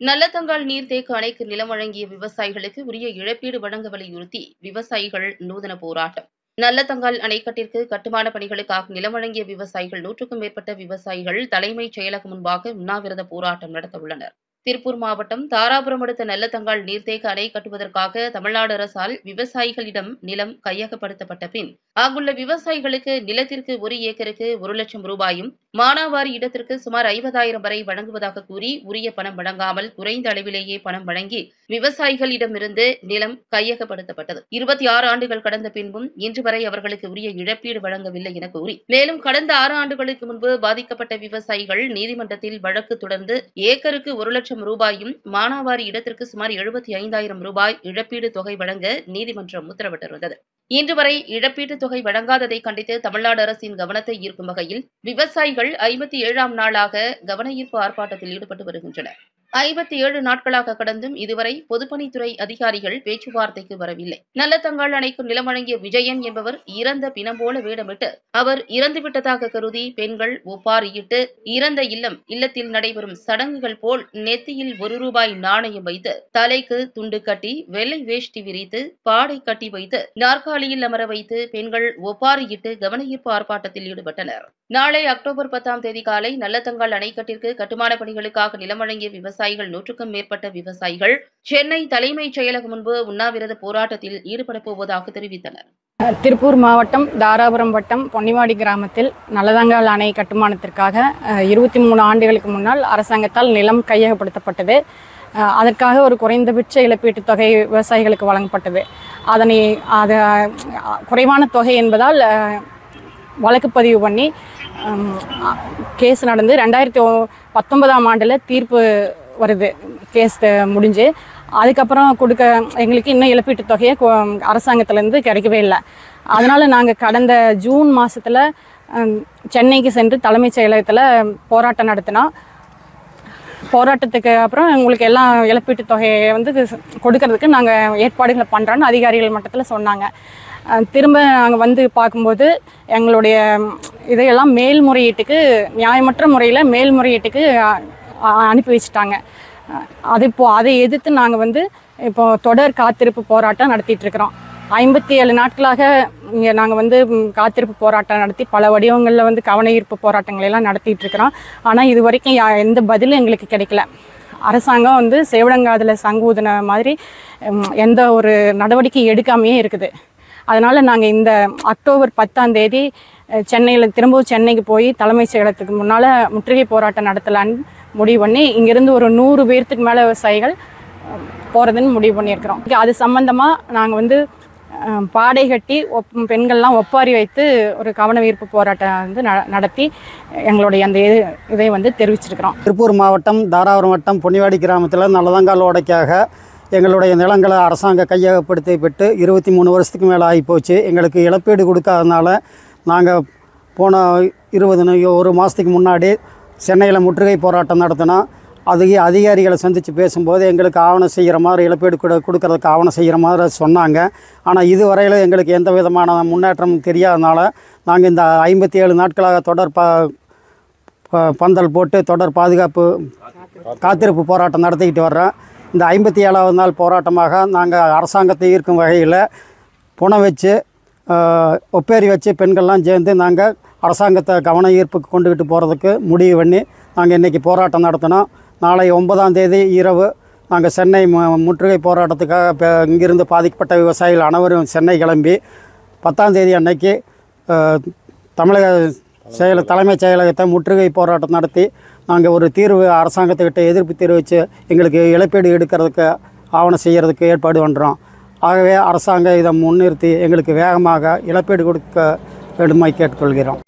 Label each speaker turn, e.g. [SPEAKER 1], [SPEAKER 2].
[SPEAKER 1] நல்லதங்கால் நீர்த்தேக்க அணைக்கு நிலம் வழங்கிய விவசாயிகளுக்கு உரிய இழப்பீடு வழங்க வலியுறுத்தி விவசாயிகள் நூதன போராட்டம். நல்லதங்கால் அணைக்கட்டிற்கு கட்டுமான பணிகளுக்காக நிலம் வழங்கிய விவசாயிகள் நூற்றுக்கும் மேற்பட்ட விவசாயிகள் தலைமைச் செயலகம் முன்பாக உண்ணாவிரத போராட்டம் நடத்த உள்ளனர் திருப்பூர் மாவட்டம் தாராபுரம் அடுத்த நல்லதங்கால் நீர்த்தேக்க அணை கட்டுவதற்காக தமிழ்நாடு அரசால் விவசாயிகளிடம் நிலம் கையகப்படுத்தப்பட்ட பின் அங்குள்ள விவசாயிகளுக்கு நிலத்திற்கு ஒரு ஏக்கருக்கு ஒரு லட்சம் ரூபாயும் மானாவாரி இடத்திற்கு சுமார் ஐம்பதாயிரம் வரை வழங்குவதாக கூறி உரிய பணம் வழங்காமல் குறைந்த அளவிலேயே பணம் வழங்கி விவசாயிகளிடமிருந்து நிலம் கையகப்படுத்தப்பட்டது. இருபத்தி ஆறு ஆண்டுகள் கடந்த பின்பும் இன்று வரை அவர்களுக்கு உரிய இழப்பீடு வழங்கவில்லை என கூறி மேலும் கடந்த ஆறு ஆண்டுகளுக்கு முன்பு பாதிக்கப்பட்ட விவசாயிகள் நீதிமன்றத்தில் வழக்கு தொடர்ந்து ஏக்கருக்கு ஒரு லட்சம் ரூபாயும் மானாவாரி இடத்திற்கு சுமார் எழுபத்தி ஐந்தாயிரம் ரூபாய் இழப்பீடு தொகை வழங்க நீதிமன்றம் உத்தரவிட்டிருந்தது. இன்று வரை இழப்பீட்டுத் தொகை வழங்காததை கண்டித்து தமிழ்நாடு அரசின் கவனத்தை ஈர்க்கும் வகையில் விவசாயிகள் ஐம்பத்தி ஏழாம் நாளாக கவன ஈர்ப்பு ஆர்ப்பாட்டத்தில் ஈடுபட்டு வருகின்றனர். ஐம்பத்தி ஏழு நாட்களாக கடந்தும் இதுவரை பொதுப்பணித்துறை அதிகாரிகள் பேச்சுவார்த்தைக்கு வரவில்லை. நல்லதங்கால் அணைக்கு நிலம் வழங்கிய விஜயன் என்பவர் இறந்த பிணம் போல வேடமிட்டு அவர் இறந்துவிட்டதாக கருதி பெண்கள் ஒப்பாரியிட்டு இறந்த இல்லம் இல்லத்தில் நடைபெறும் சடங்குகள் போல் நெத்தியில் ஒரு ரூபாய் நாணயம் வைத்து தலைக்கு துண்டு கட்டி வெள்ளை வேஷ்டி விரித்து பாடை கட்டி வைத்து நாற்காலியில் அமர வைத்து பெண்கள் ஒப்பாரியிட்டு கவனஈர்ப்பு ஆர்ப்பாட்டத்தில் ஈடுபட்டனர். நாளை அக்டோபர் பத்தாம் தேதி காலை நல்லதங்கால் அணைக்கட்டிற்கு கட்டுமான பணிகளுக்காக நிலம் வழங்கிய விவசாய விவசாயிகள் நூற்றுக்கும் மேற்பட்ட விவசாயிகள் சென்னை தலைமைச் செயலகம் முன்பு உண்ணாவிரத போராட்டத்தில் ஈடுபடப் போவதாக தெரிவித்தனர்.
[SPEAKER 2] திருப்பூர் மாவட்டம் தாராபுரம் வட்டம் பொன்னிவாடி கிராமத்தில் நல்லதங்கால் அணை கட்டுமானத்திற்காக இருபத்தி மூணு ஆண்டுகளுக்கு முன்னால் அரசாங்கத்தால் நிலம் கையகப்படுத்தப்பட்டது. அதற்காக ஒரு குறைந்தபட்ச இழப்பீட்டுத் தொகை விவசாயிகளுக்கு வழங்கப்பட்டது. அதனை அது குறைவான தொகை என்பதால் வழக்கு பதிவு பண்ணி கேஸ் நடந்து ரெண்டாயிரத்தி பத்தொன்பதாம் ஆண்டில் தீர்ப்பு வருது கேஸ் முடிஞ்சு. அதுக்கப்புறம் கொடுக்க எங்களுக்கு இன்னும் இழப்பீட்டுத் தொகையை கொ- அரசாங்கத்திலேருந்து கிடைக்கவே இல்லை. அதனால் நாங்கள் கடந்த ஜூன் மாதத்தில் சென்னைக்கு சென்று தலைமைச் செயலகத்தில் போராட்டம் நடத்தினோம். போராட்டத்துக்கு அப்புறம் உங்களுக்கு எல்லாம் இழப்பீட்டுத் தொகையை வந்து கொடுக்கறதுக்கு நாங்கள் ஏற்பாடுகளை பண்ணுறோன்னு அதிகாரிகள் மட்டத்தில் சொன்னாங்க. திரும்ப நாங்கள் வந்து பார்க்கும்போது எங்களுடைய இதையெல்லாம் மேல்முறையீட்டுக்கு நியாயமற்ற முறையில் மேல்முறையீட்டுக்கு அனுப்பி வச்சுட்டாங்க. அது இப்போது அதை எதிர்த்து நாங்கள் வந்து இப்போ தொடர் காத்திருப்பு போராட்டம் நடத்திட்டுருக்குறோம் ஐம்பத்தி ஏழு நாட்களாக இங்கே நாங்கள் வந்து காத்திருப்பு போராட்டம் நடத்தி பல வடிவங்களில் வந்து கவன ஈர்ப்பு போராட்டங்களை எல்லாம் நடத்திட்டு இருக்கிறோம். ஆனால் இது வரைக்கும் யா- எந்த பதிலும் எங்களுக்கு கிடைக்கல. அரசாங்கம் வந்து சேவடங்காதில் சங்கூதின மாதிரி எந்த ஒரு நடவடிக்கை எடுக்காமையே இருக்குது. அதனால் நாங்கள் இந்த அக்டோபர் பத்தாம் தேதி சென்னையில் திரும்பவும் சென்னைக்கு போய் தலைமைச் செயலகத்துக்கு முன்னால் முற்றுகை போராட்டம் நடத்தலான்னு முடிவு பண்ணி இங்கேருந்து ஒரு நூறு பேர்த்துக்கு மேலே விவசாயிகள் போகிறதுன்னு முடிவு பண்ணியிருக்கிறோம். அது சம்மந்தமாக நாங்கள் வந்து பாடை கட்டி ஒப் பெண்கள்லாம் ஒப்பாரி வைத்து ஒரு கவனவீர்ப்பு போராட்டம் வந்து ந நடத்தி எங்களுடைய அந்த இது இதை வந்து தெரிவிச்சிருக்கிறோம்.
[SPEAKER 3] திருப்பூர் மாவட்டம் தாராபுரம் வட்டம் பொன்னிவாடி கிராமத்தில் நல்லதங்கால் ஓடைக்காக எங்களுடைய நிலங்களை அரசாங்க கையகப்படுத்தி பெற்று இருபத்தி மூணு வருஷத்துக்கு மேலே ஆகிப்போச்சு. எங்களுக்கு இழப்பீடு கொடுக்காதனால நாங்கள் போன இருபது ஒரு மாதத்துக்கு முன்னாடி சென்னையில் முற்றுகை போராட்டம் நடத்தினோம் அது அதிகாரிகளை சந்தித்து பேசும்போது எங்களுக்கு ஆவணம் செய்கிற மாதிரி இழப்பீடு கொடு கொடுக்கறதுக்கு ஆவணம் செய்கிற மாதிரி சொன்னாங்க. ஆனால் இதுவரையில் எங்களுக்கு எந்த விதமான முன்னேற்றமும் தெரியாதனால நாங்கள் இந்த ஐம்பத்தி ஏழு நாட்களாக தொடர் ப ப- பந்தல் போட்டு தொடர் பாதுகாப்பு காத்திருப்பு போராட்டம் நடத்திக்கிட்டு வர்றோம். இந்த ஐம்பத்தி ஏழாவது நாள் போராட்டமாக நாங்கள் அரசாங்கத்தை ஈர்க்கும் வகையில் புணம் வச்சு ஒப்பேரி வச்சு பெண்கள்லாம் சேர்ந்து நாங்கள் அரசாங்கத்தை கவன ஈர்ப்புக்கு கொண்டுக்கிட்டு போகிறதுக்கு முடிவு பண்ணி நாங்கள் இன்றைக்கி போராட்டம் நடத்தினோம். நாளை ஒன்பதாம் தேதி இரவு நாங்கள் சென்னை மு- முற்றுகை போராட்டத்துக்காக இப்போ இங்கிருந்து பாதிக்கப்பட்ட விவசாயிகள் அனைவரும் சென்னை கிளம்பி பத்தாம் தேதி அன்னைக்கு தமிழக செயல தலைமைச் செயலகத்தை முற்றுகை போராட்டம் நடத்தி நாங்கள் ஒரு தீர்வு அரசாங்கத்துக்கிட்ட எதிர்ப்பு தெரிவித்து எங்களுக்கு இழப்பீடு எடுக்கிறதுக்கு ஆவணம் செய்கிறதுக்கு ஏற்பாடு பண்ணுறோம் ஆகவே அரசாங்கம் இதை முன்னிறுத்தி எங்களுக்கு வேகமாக இழப்பீடு கொடுக்க வேண்டுமாய் கேட்டுக்கொள்கிறோம்.